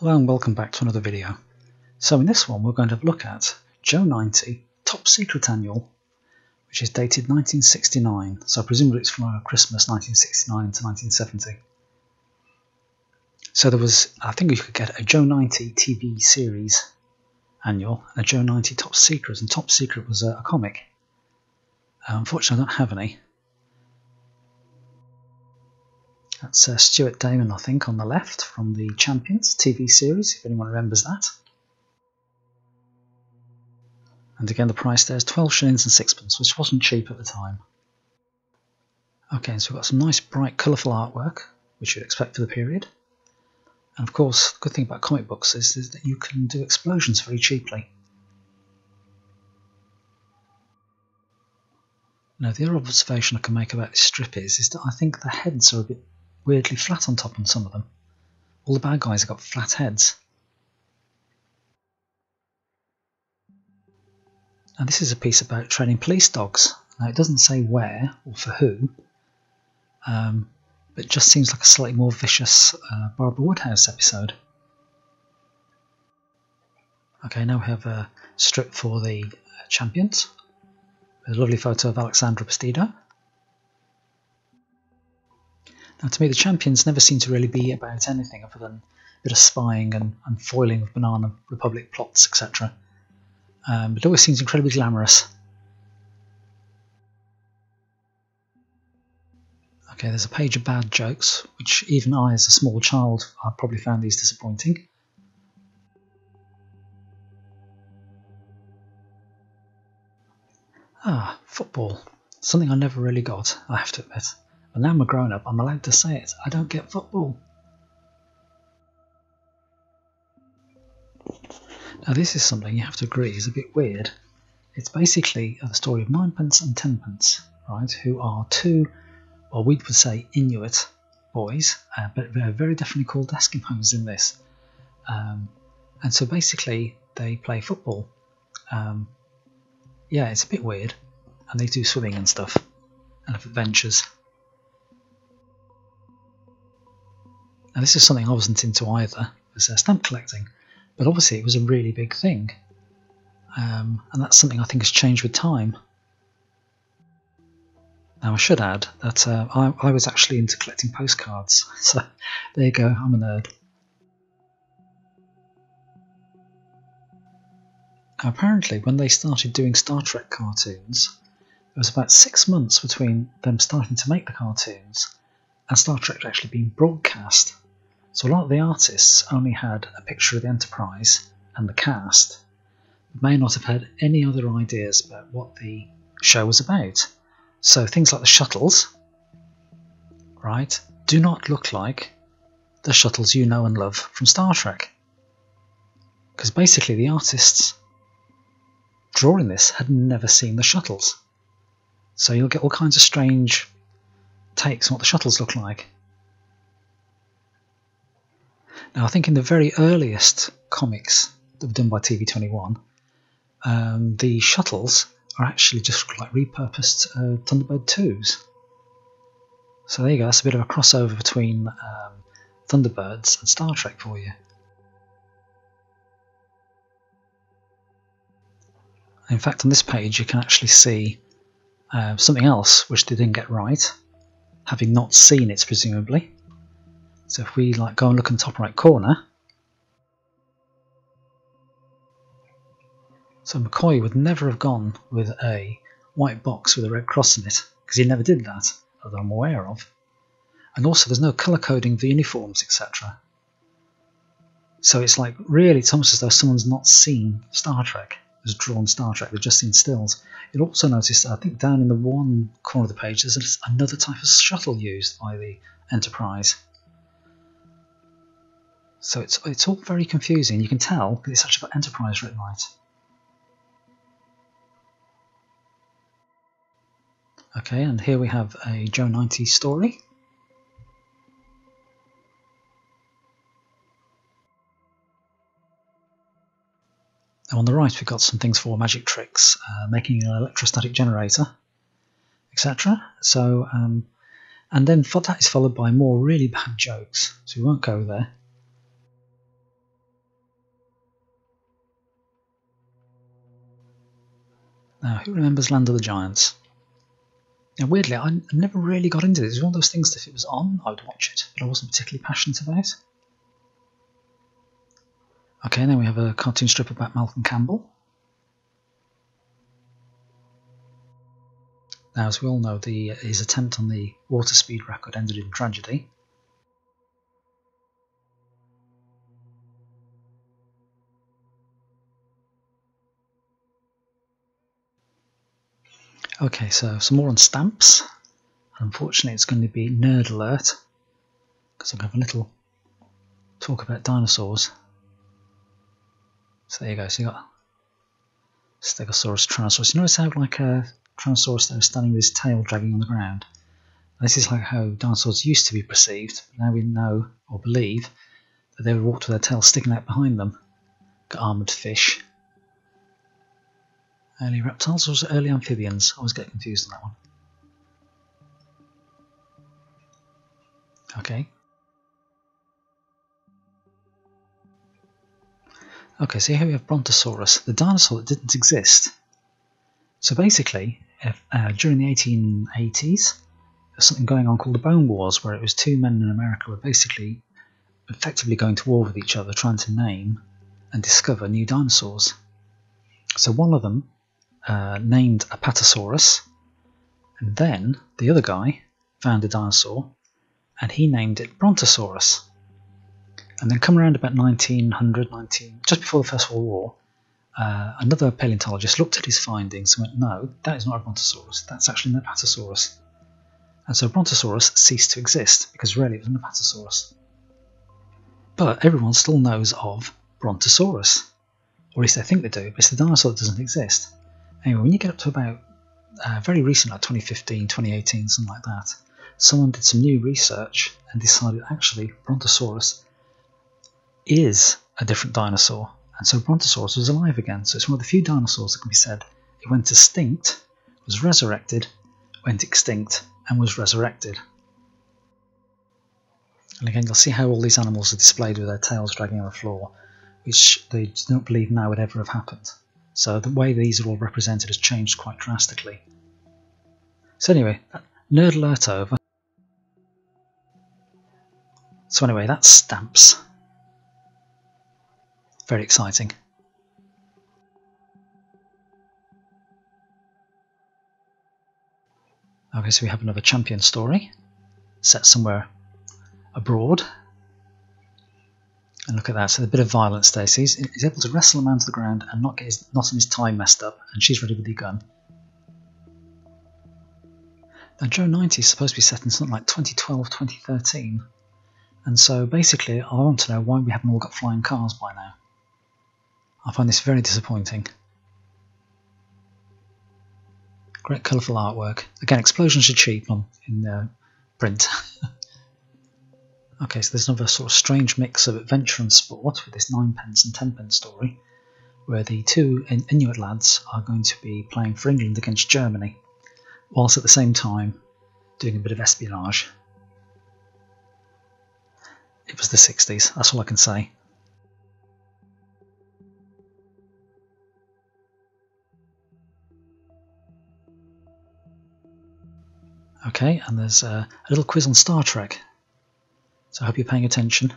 Hello and welcome back to another video. So in this one we're going to look at Joe 90 Top Secret Annual which is dated 1969 so presumably it's from Christmas 1969 to 1970. So there was, I think you could get a Joe 90 TV series annual and a Joe 90 Top Secret and Top Secret was a, a comic. Uh, unfortunately I don't have any. That's uh, Stuart Damon, I think, on the left from the Champions TV series, if anyone remembers that. And again, the price there is 12 shillings and sixpence, which wasn't cheap at the time. Okay, so we've got some nice, bright, colourful artwork, which you'd expect for the period. And of course, the good thing about comic books is, is that you can do explosions very cheaply. Now, the other observation I can make about this strip is, is that I think the heads are a bit weirdly flat on top on some of them. All the bad guys have got flat heads. Now this is a piece about training police dogs. Now it doesn't say where or for who, um, but it just seems like a slightly more vicious uh, Barbara Woodhouse episode. Okay, now we have a strip for the uh, champions. A lovely photo of Alexandra Bastedo. Now, to me, the champions never seem to really be about anything other than a bit of spying and, and foiling of Banana Republic plots, etc. Um, it always seems incredibly glamorous. Okay, there's a page of bad jokes, which even I, as a small child, I probably found these disappointing. Ah, football. Something I never really got, I have to admit. But now I'm a grown up, I'm allowed to say it. I don't get football. Now, this is something you have to agree is a bit weird. It's basically the story of Ninepence and Tenpence, right? Who are two, well, we would say Inuit boys, uh, but they're very definitely called Eskimos in this. Um, and so basically, they play football. Um, yeah, it's a bit weird, and they do swimming and stuff, and adventures. This is something I wasn't into either, was uh, stamp collecting, but obviously it was a really big thing, um, and that's something I think has changed with time. Now, I should add that uh, I, I was actually into collecting postcards, so there you go, I'm a nerd. Now, apparently, when they started doing Star Trek cartoons, there was about six months between them starting to make the cartoons and Star Trek actually being broadcast. So a lot of the artists only had a picture of the Enterprise and the cast, but may not have had any other ideas about what the show was about. So things like the shuttles, right, do not look like the shuttles you know and love from Star Trek. Because basically the artists drawing this had never seen the shuttles. So you'll get all kinds of strange takes on what the shuttles look like. Now, I think in the very earliest comics that were done by TV21, um, the shuttles are actually just like repurposed uh, Thunderbird 2s. So there you go, that's a bit of a crossover between um, Thunderbirds and Star Trek for you. In fact, on this page, you can actually see uh, something else which they didn't get right, having not seen it, presumably. So if we like go and look in the top right corner, so McCoy would never have gone with a white box with a red cross in it because he never did that, that I'm aware of. And also, there's no color coding of the uniforms, etc. So it's like really, it's almost as though someone's not seen Star Trek, has drawn Star Trek, they've just seen stills. You'll also notice, that I think down in the one corner of the page, there's another type of shuttle used by the Enterprise. So it's it's all very confusing. You can tell because it's actually got Enterprise written right. Okay, and here we have a Joe 90 story. Now on the right we've got some things for magic tricks, uh, making an electrostatic generator, etc. So, um, and then that is followed by more really bad jokes, so we won't go there. Now, who remembers Land of the Giants? Now, weirdly, I never really got into this. It was one of those things that if it was on, I would watch it, but I wasn't particularly passionate about it. Okay, then we have a cartoon strip about Malcolm Campbell. Now, as we all know, the, his attempt on the water speed record ended in tragedy. Okay, so some more on stamps. Unfortunately, it's going to be nerd alert because I'm going to have a little talk about dinosaurs. So there you go. So you got Stegosaurus, Tyrannosaurus. You notice how like a Tyrannosaurus there standing with his tail dragging on the ground. This is like how dinosaurs used to be perceived. Now we know or believe that they would walk with their tail sticking out behind them. Got armoured fish. Early reptiles or early amphibians? I always get confused on that one. Okay. Okay, so here we have Brontosaurus, the dinosaur that didn't exist. So basically, if, uh, during the 1880s, there was something going on called the Bone Wars, where it was two men in America were basically effectively going to war with each other, trying to name and discover new dinosaurs. So one of them uh, named Apatosaurus, and then the other guy found a dinosaur and he named it Brontosaurus. And then come around about 1900, 19, just before the First World War, uh, another paleontologist looked at his findings and went, no, that is not a Brontosaurus, that's actually an Apatosaurus. And so Brontosaurus ceased to exist because really it was an Apatosaurus. But everyone still knows of Brontosaurus, or at least they think they do, but it's the dinosaur that doesn't exist. Anyway, when you get up to about uh, very recent, like 2015, 2018, something like that, someone did some new research and decided actually Brontosaurus is a different dinosaur. And so Brontosaurus was alive again. So it's one of the few dinosaurs that can be said it went extinct, was resurrected, went extinct, and was resurrected. And again, you'll see how all these animals are displayed with their tails dragging on the floor, which they don't believe now would ever have happened. So the way these are all represented has changed quite drastically. So anyway, nerd alert over. So anyway, that's stamps. Very exciting. Okay, so we have another champion story set somewhere abroad and look at that. So a bit of violence there. So he's, he's able to wrestle a man to the ground and not get his not in his tie messed up. And she's ready with the gun. Now Joe 90 is supposed to be set in something like 2012, 2013. And so basically I want to know why we haven't all got flying cars by now. I find this very disappointing. Great colourful artwork. Again, explosions are cheap on in uh, print. Okay, so there's another sort of strange mix of adventure and sport with this ninepence and tenpence story, where the two Inuit lads are going to be playing for England against Germany, whilst at the same time doing a bit of espionage. It was the 60s, that's all I can say. Okay, and there's a little quiz on Star Trek so I hope you're paying attention.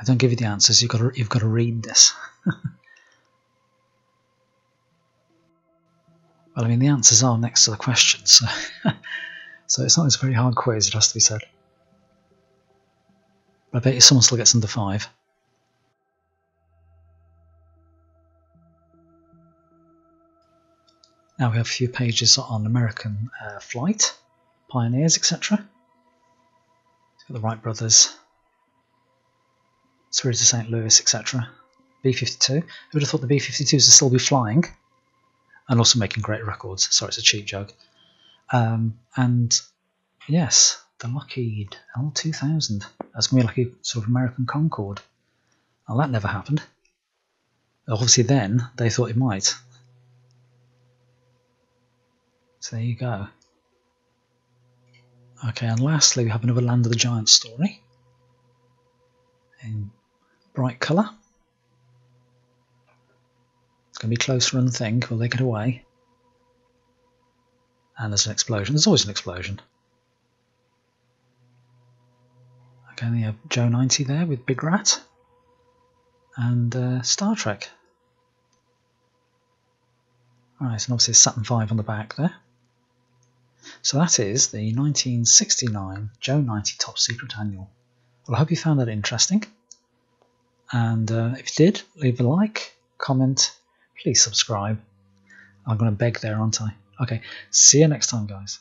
I don't give you the answers. You've got to, you've got to read this. well, I mean, the answers are next to the questions, so, so it's not a very hard quiz. It has to be said. But I bet you someone still gets under five. Now we have a few pages on American uh, flight, pioneers, etc. The Wright brothers, Spirit of St. Louis, etc. B-52. Who would have thought the B-52s would still be flying? And also making great records. Sorry, it's a cheap joke. Um, and yes, the Lockheed L2000. That's going to be like a sort of American Concorde. Well, that never happened. Obviously then, they thought it might. So there you go. Okay, and lastly we have another Land of the Giants story. In bright colour. It's going to be closer than think. Will they get away? And there's an explosion. There's always an explosion. Okay, you have Joe 90 there with Big Rat and uh, Star Trek. Alright, and obviously Saturn V on the back there. So that is the 1969 Joe 90 Top Secret Annual. Well, I hope you found that interesting. And uh, if you did, leave a like, comment, please subscribe. I'm going to beg there, aren't I? Okay, see you next time, guys.